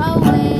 away.